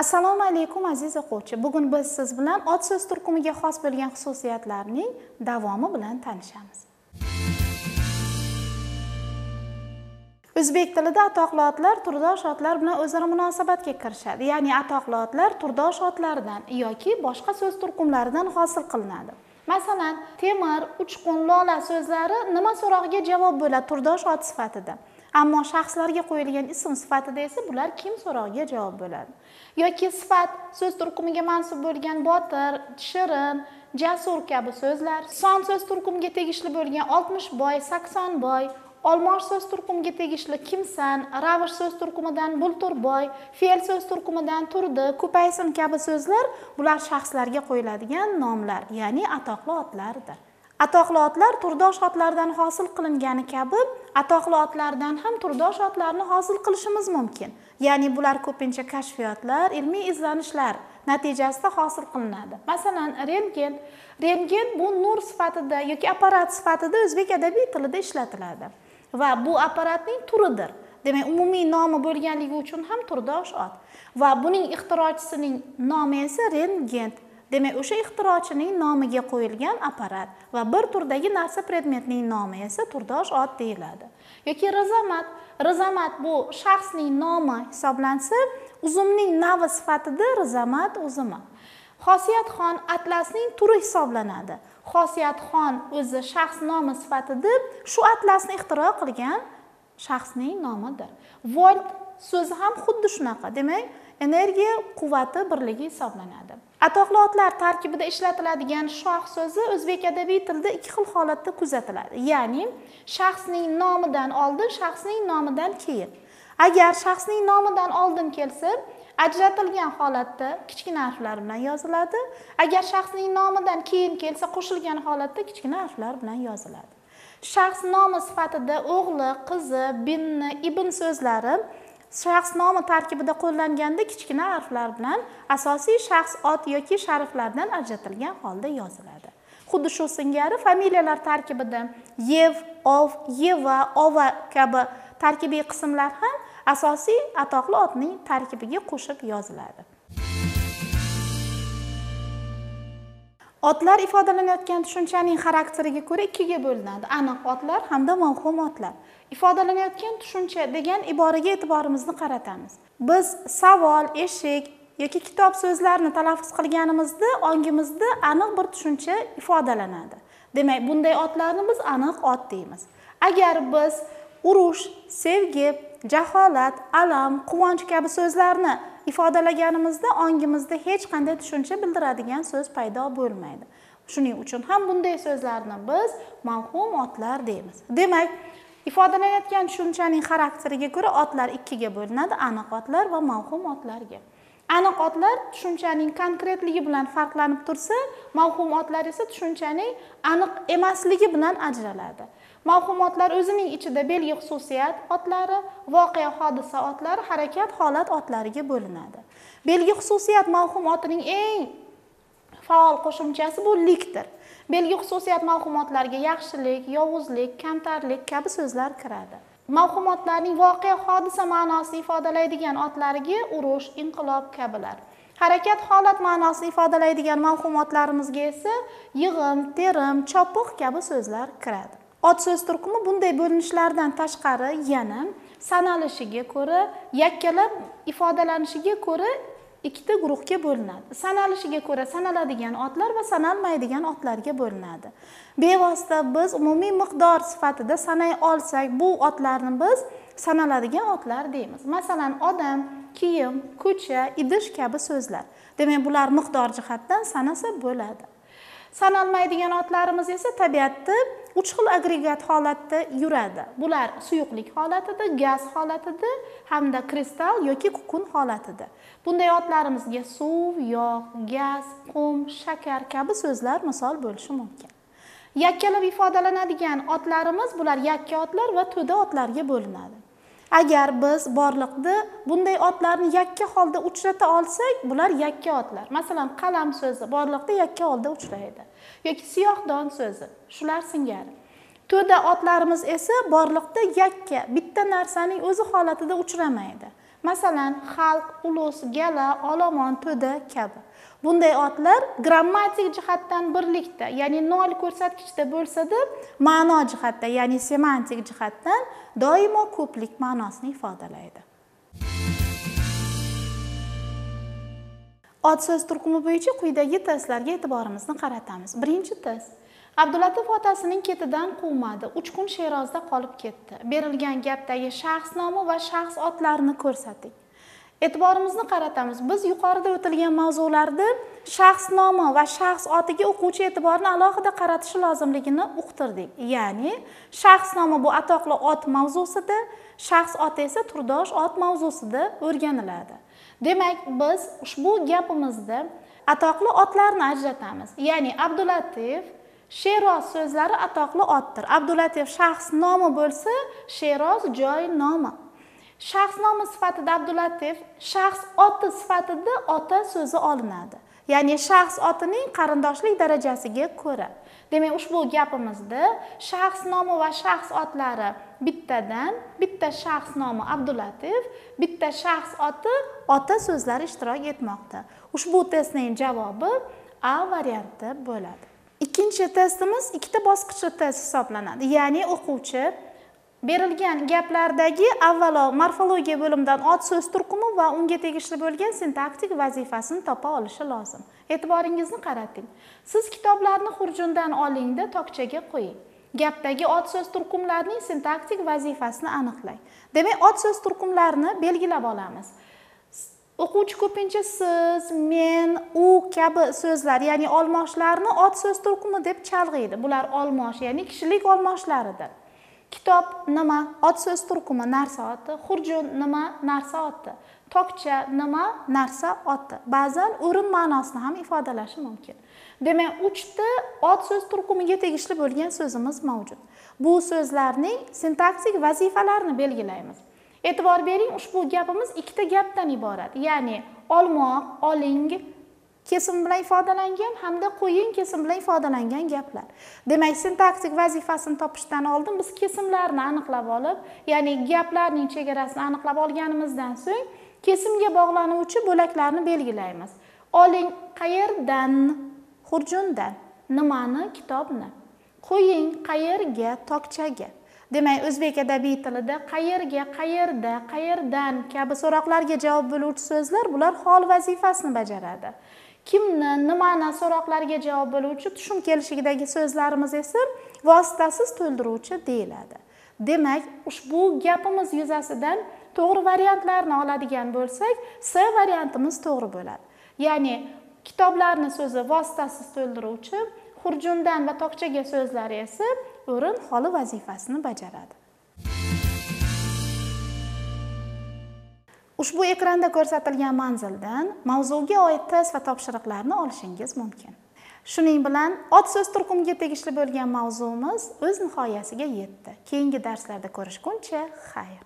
assalomu alaykum aziz o'quvchi. Bugun biz siz bilan ot so'z turkumiga xos bo'lgan xususiyatlarning davomi bilan tanishamiz. O'zbek tilida atoqli otlar turdosh otlar bilan o'zaro munosabatga kirishadi. Ya'ni atoqli otlar turdosh otlardan yoki boshqa so'z turkumlaridan hosil qilinadi. Masalan temir uchqun lola so'zlari nima so'rog'iga javob bo'ladi turdosh ot sifatida ammo shaxslarga qo'yilgan ism sifatida esa bular kim so'rog'iga javob bo'ladi? Yoki sifat so'z turkumiga mansub bo'lgan botir shirin jasur kabi so'zlar son so'z turkumiga tegishli bo'lgan oltmishboy saksonboy olmosh so'z turkumiga tegishli kimsan ravish so'z turkumidan bulturboy fe'l so'z turkumidan turdi ko'paysin kabi so'zlar bular shaxslarga qo'yiladigan nomlar ya'ni atoqli otlardir. Atoqli otlar turdosh otlardan hosil qilingani kabi atoqli otlardan ham turdosh otlarni hosil qilishimiz mumkin. Ya'ni bular ko'pincha kashfiyotlar ilmiy izlanishlar natijasida hosil qilinadi. Masalan rentgen. Rentgen bu nur sifatida yoki apparat sifatida o'zbek adabiy tilida ishlatiladi va bu apparatning turidir. Demak umumiy nomi bo'lganligi uchun ham turdosh ot. Va buning ixtirochisining nomi esa rentgen. Demak o'sha ixtirochining nomiga qo'yilgan apparat va bir turdagi narsa predmetning nomi esa turdosh ot deyiladi. Yoki rizomat rizomat bu shaxsning nomi hisoblansa uzumning navi sifatida rizomat uzumi. Xosiyatxon atlasning turi hisoblanadi. Xosiyatxon o'zi shaxs nomi sifatida shu atlasni ixtiro qilgan shaxsning nomidir. Volt so'zi ham xuddi shunaqa. Demak energiya quvvati birligi hisoblanadi. Atoqli otlar tarkibida ishlatiladigan shoh so'zi o'zbek adabiy tilida ikki xil holatda kuzatiladi. Ya'ni shaxsning nomidan oldin shaxsning nomidan keyin. Agar shaxsning nomidan oldin kelsa ajratilgan holatda kichkina harflar bilan yoziladi. Agar shaxsning nomidan keyin kelsa qo'shilgan holatda kichkina harflar bilan yoziladi. Shaxs nomi sifatida o'g'li qizi binni ibn so'zlari shaxs nomi tarkibida qo'llanganda kichkina harflar bilan asosiy shaxs ot yoki shariflardan ajratilgan holda yoziladi. Xuddi shu singari familiyalar tarkibida yev ov yeva ova kabi tarkibiy qismlar ham asosiy atoqli otning tarkibiga qo'shib yoziladi. Otlar ifodalanayotgan tushunchaning xarakteriga ko'ra ikkiga bo'linadi. Aniq otlar hamda mavhum otlar. Ifodalanayotgan tushuncha degan iboraga e'tiborimizni qaratamiz. Biz savol eshik yoki kitob so'zlarini talaffuz qilganimizda ongimizda aniq bir tushuncha ifodalanadi. Demak bunday otlarni biz aniq ot deymiz. Agar biz urush sevgi jaholat alam quvonch kabi so'zlarni ifodalaganimizda ongimizda hech qanday tushuncha bildiradigan so'z paydo bo'lmaydi. Shuning uchun ham bunday so'zlarni biz mavhum otlar deymiz. Demak ifodalanayotgan tushunchaning xarakteriga ko'ra otlar ikkiga bo'linadi aniq otlar va mavhum otlarga. Aniq otlar tushunchaning konkretligi bilan farqlanib tursa mavhum otlar esa tushunchaning aniq emasligi bilan ajraladi. Mavhumotlar o'zining ichida belgi xususiyat otlari voqea hodisa otlari harakat holat otlariga bo'linadi. Belgi xususiyat mavhum otining eng faol qo'shimchasi bu likdir. Belgi xususiyat mavhumotlarga yaxshilik yovuzlik kamtarlik kabi so'zlar kiradi. Mavhumotlarning voqea hodisa ma'nosini ifodalaydigan otlariga urush inqilob kabilar. Harakat holat ma'nosini ifodalaydigan mavhumotlarimizga esa yig'im terim chopiq kabi so'zlar kiradi. Ot so'z turkumi bunday bo'linishlardan tashqari yana sanalishiga ko'ra yakkalab ifodalanishiga ko'ra ikkita guruhga bo'linadi. Sanalishiga ko'ra sanaladigan otlar va sanalmaydigan otlarga bo'linadi. Bevosita biz umumiy miqdor sifatida sanay olsak bu otlarni biz sanaladigan otlar deymiz. Masalan odam kiyim ko'cha idish kabi so'zlar. Demak bular miqdor jihatdan sanasa bo'ladi. Sanalmaydigan otlarimiz esa tabiatda uch xil agregat holatda yuradi. Bular suyuqlik holatida gaz holatida hamda kristal yoki kukun holatida. Bunday otlarimizga suv yog' gaz qum shakar kabi so'zlar misol bo'lishi mumkin. Yakkalab ifodalanadigan otlarimiz bular yakka otlar va to'da otlarga bo'linadi. Agar biz borliqda bunday otlarni yakka holda uchrata olsak bular yakka otlar. Masalan qalam so'zi borliqda yakka holda uchraydi yoki siyohdon so'zi shular singari. To'da otlarimiz esa borliqda yakka bitta narsaning o'zi holatida uchramaydi. Masalan xalq ulus gala olomon to'da kabi. Bunday otlar grammatik jihatdan birlikda ya'ni nol ko'rsatkichda bo'lsa-da ma'no jihatda ya'ni semantik jihatdan doimo ko'plik ma'nosini ifodalaydi. Ot so'z turkumi bo'yicha quyidagi testlarga e'tiborimizni qaratamiz. Birinchi test. Abdulatif otasining ketidan quvmadi. Uch kun sherozda qolib ketdi. Berilgan gapdagi shaxs nomi va shaxs otlarini ko'rsating. E'tiborimizni qaratamiz. Biz yuqorida o'tilgan mavzularda shaxs nomi va shaxs otiga o'quvchi e'tiborini alohida qaratishi lozimligini uqtirdik. Ya'ni shaxs nomi bu atoqli ot mavzusida shaxs oti esa turdosh ot mavzusida o'rganiladi. Demak biz ushbu gapimizda atoqli otlarni ajratamiz. Ya'ni abdulatif sheroz so'zlari atoqli otdir. Abdulatif shaxs nomi bo'lsa sheroz joy nomi. Shaxs nomi sifatida abdulatif shaxs oti sifatida ota so'zi olinadi. Ya'ni shaxs otining qarindoshlik darajasiga ko'ra. Demak ushbu gapimizda shaxs nomi va shaxs otlari bittadan bitta shaxs nomi abdulatif bitta shaxs oti ota so'zlari ishtirok etmoqda. Ushbu testning javobi a varianti bo'ladi. Ikkinchi testimiz ikkita bosqichli test hisoblanadi. Ya'ni o'quvchi berilgan gaplardagi avvalo morfologiya bo'limidan ot so'z turkumi va unga tegishli bo'lgan sintaktik vazifasini topa olishi lozim. E'tiboringizni qarating. Siz kitoblarni xurjundan olingda tokchaga qo'ying. Gapdagi ot so'z turkumlarining sintaktik vazifasini aniqlang. Demak ot so'z turkumlarini belgilab olamiz. O'quvchi ko'pincha siz men u kabi so'zlar ya'ni olmoshlarni ot so'z turkumi deb chalg'iydi. Bular olmosh ya'ni kishilik olmoshlaridir. Kitob nima ot so'z turkumi narsa oti xurjun nima narsa oti tokcha nima narsa oti ba'zan o'rin ma'nosini ham ifodalashi mumkin. Demak uchta ot so'z turkumiga tegishli bo'lgan so'zimiz mavjud. Bu so'zlarning sintaktik vazifalarini belgilaymiz. E'tibor bering ushbu gapimiz ikkita gapdan iborat. Ya'ni olmoq oling kesim bilan ifodalangan hamda qo'ying kesim bilan ifodalangan gaplar. Demak sintaktik vazifasini topishdan oldin biz kesimlarni aniqlab olib ya'ni gaplarning chegarasini aniqlab olganimizdan so'ng kesimga bog'lanuvchi bo'laklarni belgilaymiz. Oling qayerdan? Xurjundan. Nimani? Kitobni. Qo'ying qayerga? Tokchaga. Demak o'zbek adabiy tilida qayerga qayerda qayerdan kabi so'roqlarga javob bo'luvchi so'zlar bular hol vazifasini bajaradi. Kimni nimani so'roqlarga javob bo'luvchi tushum kelishigidagi so'zlarimiz esa vositasiz to'ldiruvchi deyiladi. Demak ushbu gapimiz yuzasidan to'g'ri variantlarni oladigan bo'lsak s variantimiz to'g'ri bo'ladi. Ya'ni kitoblarni so'zi vositasiz to'ldiruvchi xurjundan va tokchaga so'zlari esa o'rin holi vazifasini bajaradi. Ushbu ekranda ko'rsatilgan manzildan mavzuga oid test va topshiriqlarni olishingiz mumkin. Shuning bilan ot so'z turkumiga tegishli bo'lgan mavzuimiz o'z nihoyasiga yetdi. Keyingi darslarda ko'rishguncha xayr.